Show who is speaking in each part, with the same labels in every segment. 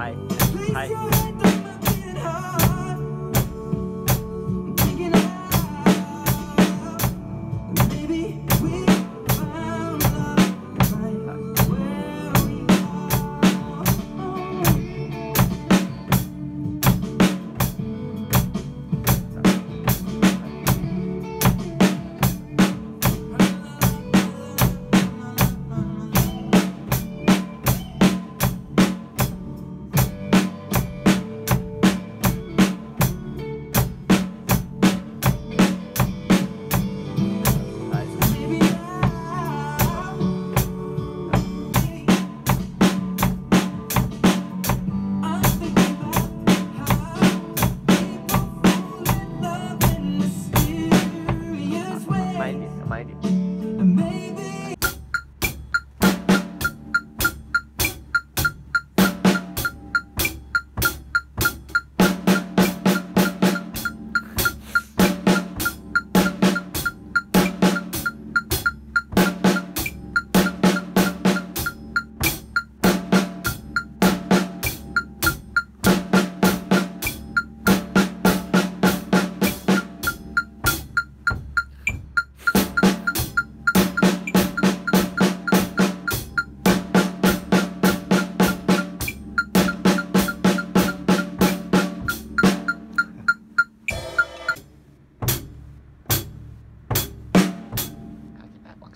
Speaker 1: Hi.
Speaker 2: Hi.
Speaker 1: decided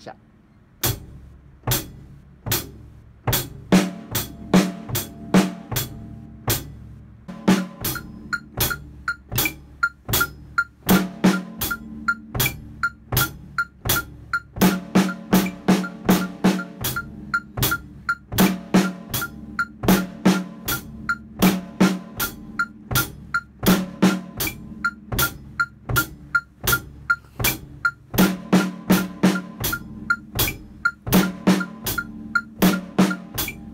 Speaker 1: 下。